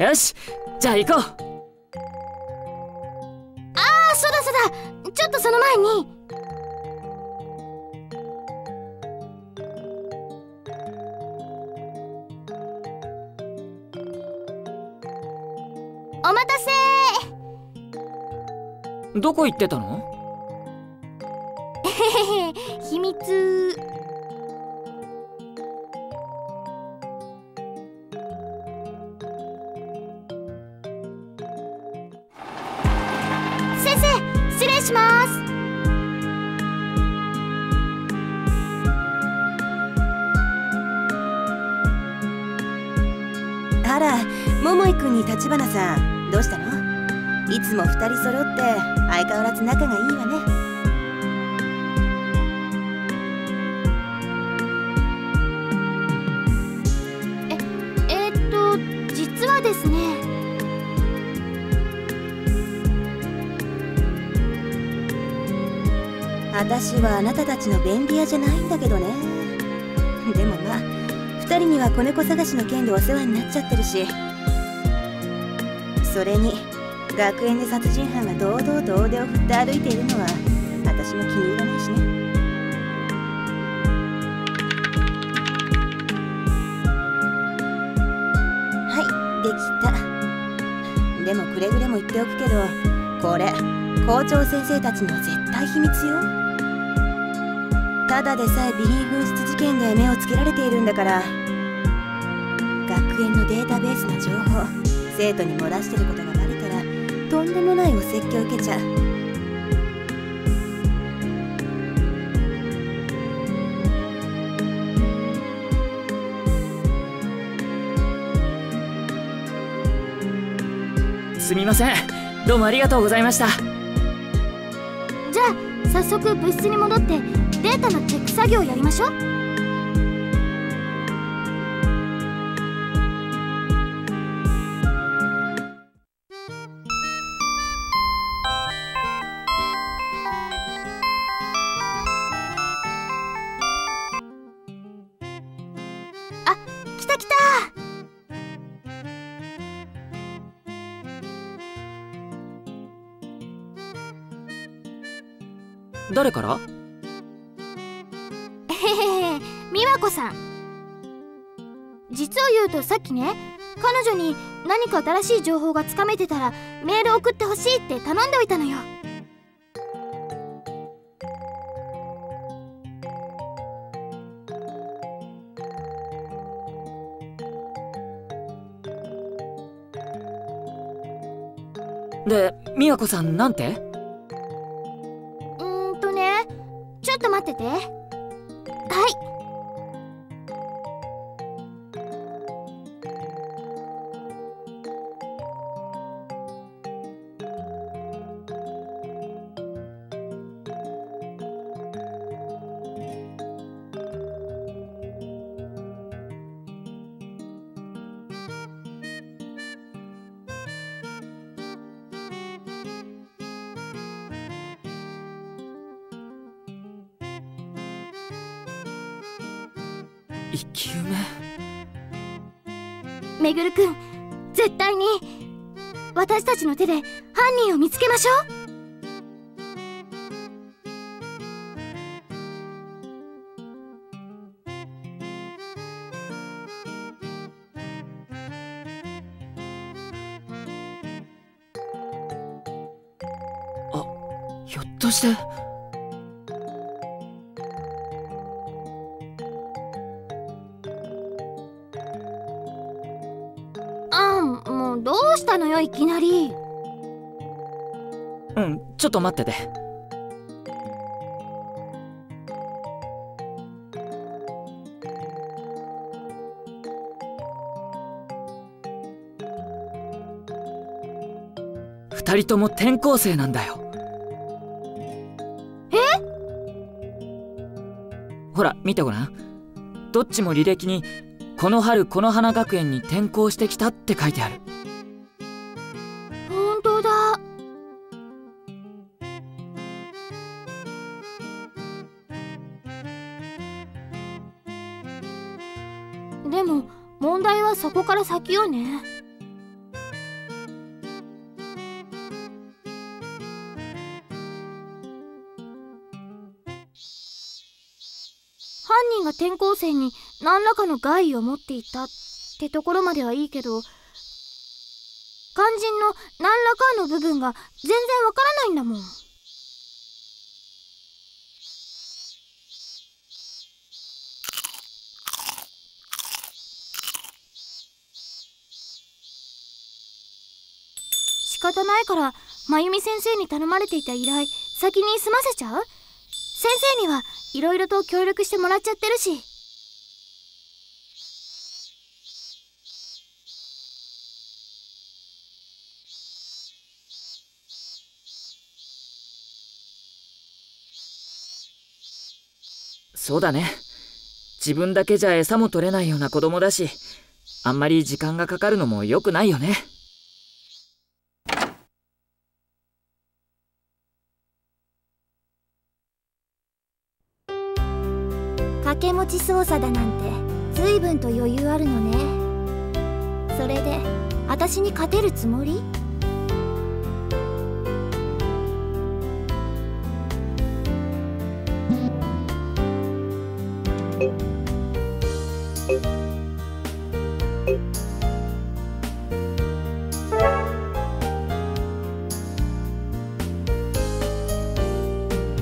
よしじゃあ行こう。ああそうだそうだ。ちょっとその前に。お待たせ。どこ行ってたの？失礼します。あら桃井くんに立花さんどうしたの？いつも二人揃って相変わらず仲がいいわね。私はあなたたちの便利屋じゃないんだけどね。でもまあ二人には子猫探しの件でお世話になっちゃってるし。それに学園で殺人犯が堂々と大手を振って歩いているのは私も気に入らないしね。はいできた。でもくれぐれも言っておくけどこれ校長先生たちには絶対秘密よ。ただでさえビリー紛失事件で目をつけられているんだから。学園のデータベースの情報生徒に漏らしてることがバレたらとんでもないお説教受けちゃう。すみません。どうもありがとうございました。じゃあ早速部室に戻ってデータのチェック作業やりましょう。あ来た来た。誰から？さん。実を言うとさっきね彼女に何か新しい情報がつかめてたらメール送ってほしいって頼んでおいたのよ。で美和子さんなんて？1球目めぐるくん絶対に私たちの手で犯人を見つけましょうあひょっとして。もうどうしたのよいきなり。うんちょっと待ってて。二人とも転校生なんだよ。え？ほら見てごらん。どっちも履歴にこの春この花学園に転校してきたって書いてあるでも問題はそこから先よね犯人が転校生に何らかの害を持っていたってところまではいいけど肝心の何らかの部分が全然わからないんだもん。仕方ないから真由美先生に頼まれていた依頼先に済ませちゃう？先生にはいろいろと協力してもらっちゃってるし。そうだね。自分だけじゃ餌も取れないような子供だしあんまり時間がかかるのも良くないよね。掛け持ち操作だなんて随分と余裕あるのね。それで私に勝てるつもり？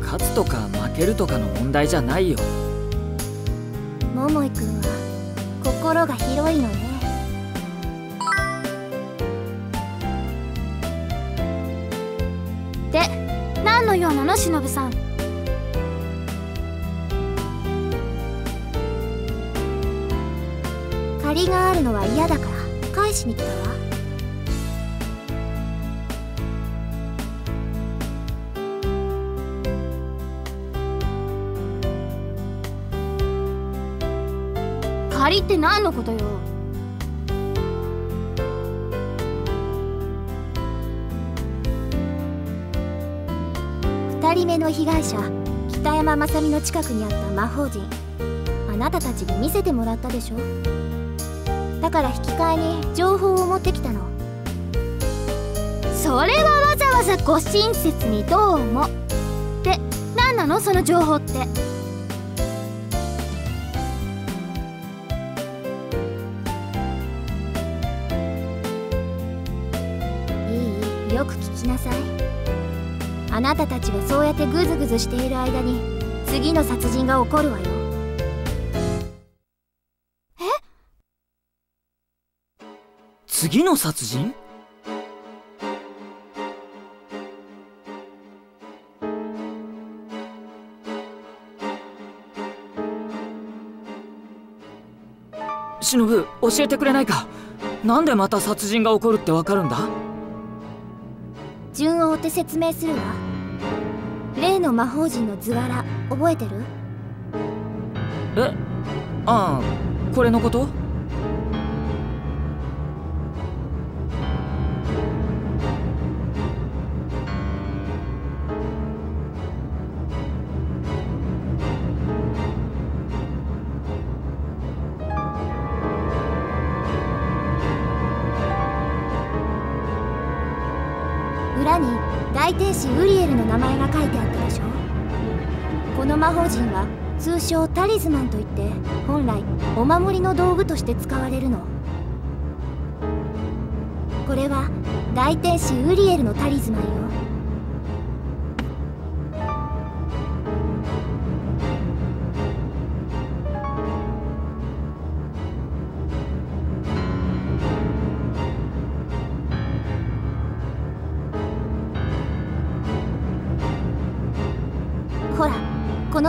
勝つとか負けるとかの問題じゃないよ。桃井くんは心が広いのね。で何の用なの忍さん？借りがあるのは嫌だから返しに来たわ。借りって何のことよ。2人目の被害者北山正美の近くにあった魔法陣。あなたたちに見せてもらったでしょ。だから引き換えに情報を持ってきたの。それはわざわざご親切にどうもで何なの？その情報って。なさい。あなたたちはそうやってグズグズしている間に次の殺人が起こるわよ。次の殺人？忍教えてくれないか？なんでまた殺人が起こるってわかるんだ？順を追って説明するわ。例の魔法陣の図柄覚えてる？えああこれのこと？が書いてあったでしょ？この魔法陣は通称タリズマンといって本来お守りの道具として使われるの。これは大天使ウリエルのタリズマンよ。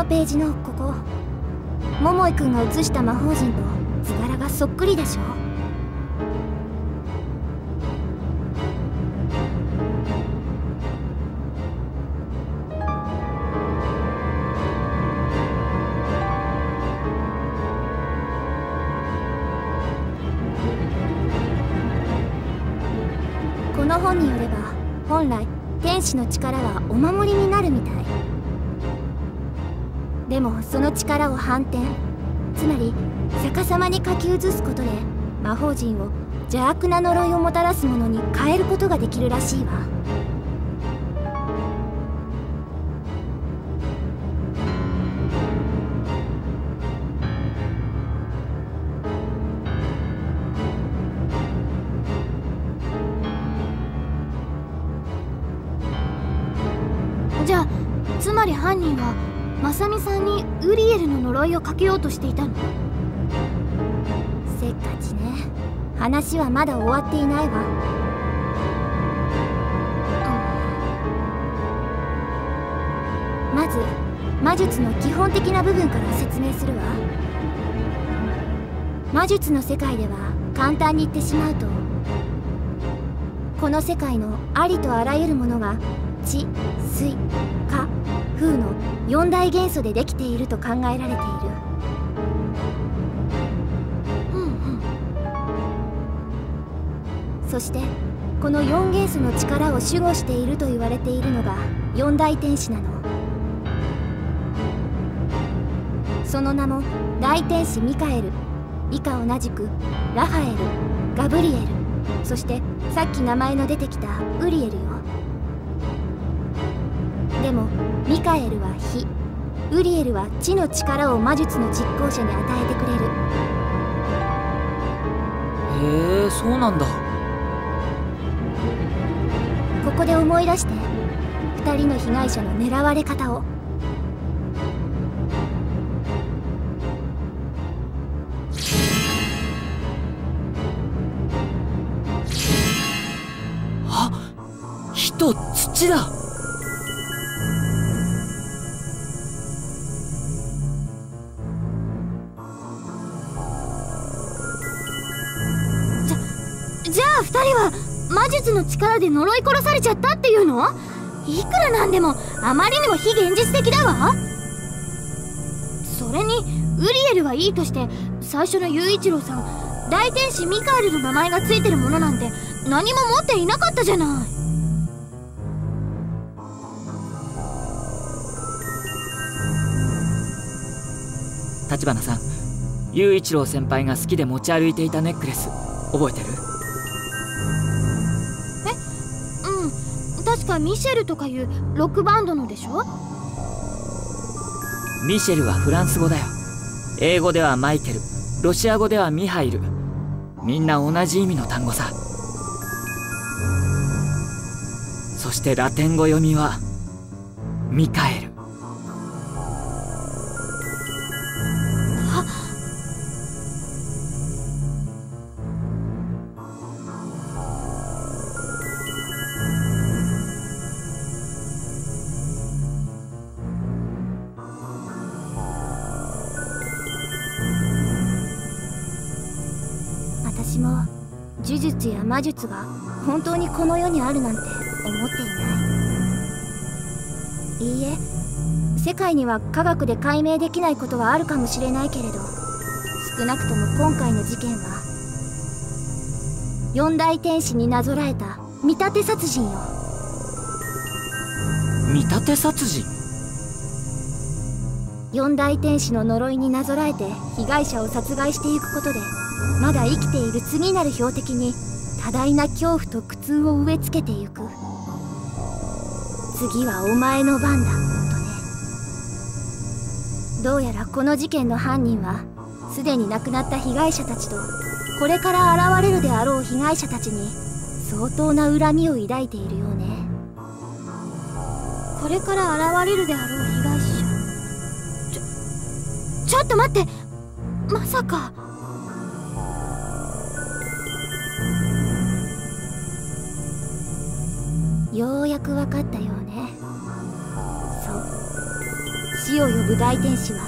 ページのここ。桃井くんが写した魔法陣と図柄がそっくりでしょ。この本によれば本来天使の力はお守りになるみたい。でもその力を反転。つまり逆さまに書き写すことで魔法陣を邪悪な呪いをもたらすものに変えることができるらしいわ。じゃあつまり犯人はまさみさんにウリエルの呪いをかけようとしていたの。せっかちね。話はまだ終わっていないわ。まず魔術の基本的な部分から説明するわ。魔術の世界では簡単に言ってしまうとこの世界のありとあらゆるものが地水火風の四大元素でできていると考えられている。うんうん。そしてこの4元素の力を守護していると言われているのが四大天使なの。その名も大天使ミカエル。以下同じくラファエルガブリエル。そしてさっき名前の出てきたウリエルよ。でもエルは火。ウリエルは地の力を魔術の実行者に与えてくれる。へえそうなんだ。ここで思い出して2人の被害者の狙われ方を。あ火と土だ魔術の力で呪い殺されちゃったっていうの？いくらなんでもあまりにも非現実的だわ。それにウリエルはいいとして最初の雄一郎さん大天使ミカエルの名前がついてるものなんて何も持っていなかったじゃない。立花さん雄一郎先輩が好きで持ち歩いていたネックレス覚えてる？確かミシェルとかいうロックバンドのでしょ？ミシェルはフランス語だよ。英語ではマイケル。ロシア語ではミハイル。みんな同じ意味の単語さ。そしてラテン語読みはミカエル。魔術が本当にこの世にあるなんて思っていない。いいえ世界には科学で解明できないことはあるかもしれないけれど少なくとも今回の事件は四大天使になぞらえた見立て殺人よ。見立て殺人？四大天使の呪いになぞらえて被害者を殺害していくことでまだ生きている次なる標的に多大な恐怖と苦痛を植え付けていく。次はお前の番だ。とね。どうやらこの事件の犯人はすでに亡くなった被害者たちとこれから現れるであろう被害者たちに相当な恨みを抱いているようね。これから現れるであろう被害者。ちょちょっと待って。まさか。ようやく分かったようね。そう。死を呼ぶ大天使は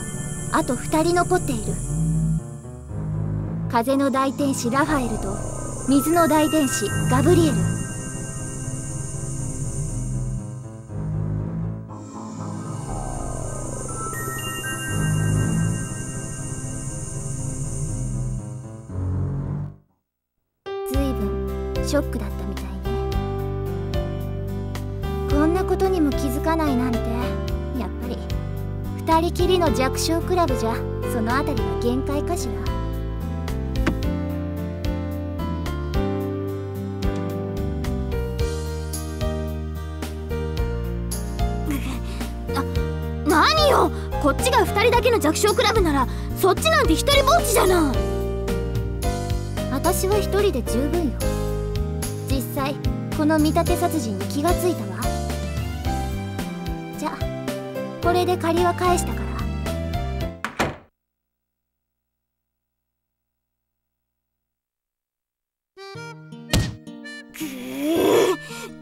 あと2人残っている。風の大天使ラファエルと水の大天使ガブリエル。ずいぶんショックだった。二人きりの弱小クラブじゃそのあたりは限界かしら。何よ？こっちが2人だけの弱小クラブならそっちなんて一人ぼっちじゃない。私は一人で十分よ。実際この見立て殺人に気がついたわこれで借りは返したから。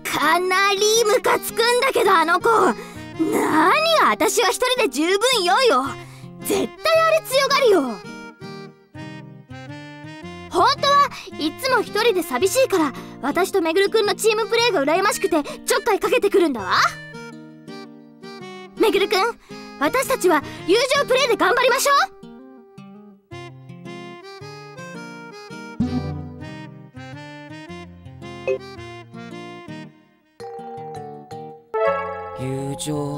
かなりムカつくんだけどあの子。何が私は一人で十分良いよ。絶対あれ強がるよ。本当はいつも一人で寂しいから私とめぐるくんのチームプレーが羨ましくてちょっかいかけてくるんだわ。めぐるくん私たちは友情プレーで頑張りましょう。友情。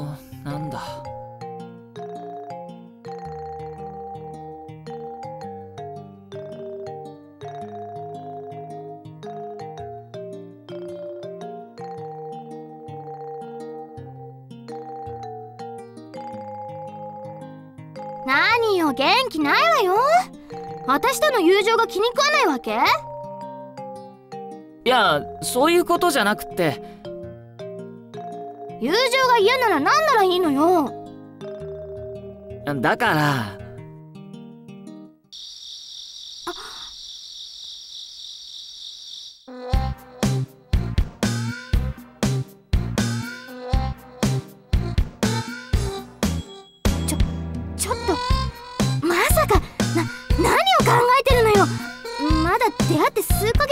何よ元気ないわよ。私との友情が気に食わないわけ？いやそういうことじゃなくって。友情が嫌なら何ならいいのよ。だから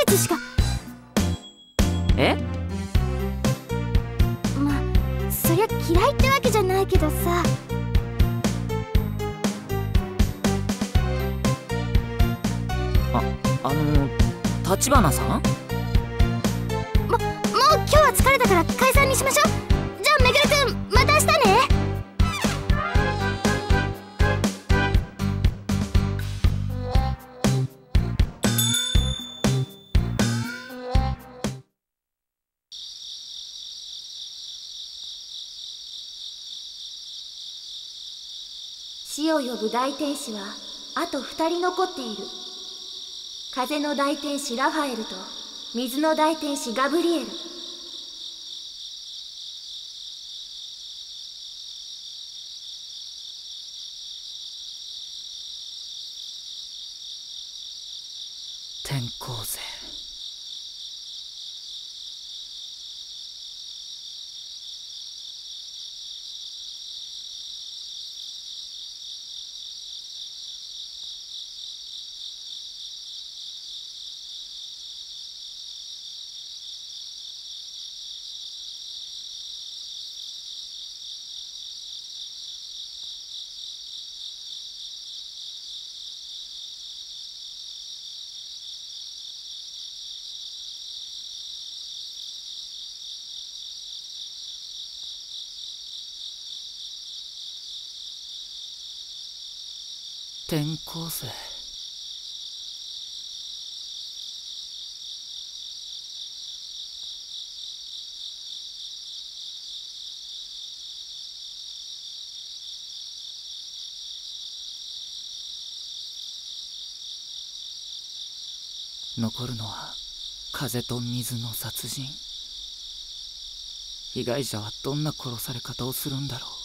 って数ヶ月しか。え？まあそりゃ嫌いってわけじゃないけどさ。あの立花さん？もう今日は疲れたから解散にしましょう死を呼ぶ大天使はあと2人残っている。風の大天使ラファエルと水の大天使ガブリエル転校生転校生。残るのは風と水の殺人。被害者はどんな殺され方をするんだろう。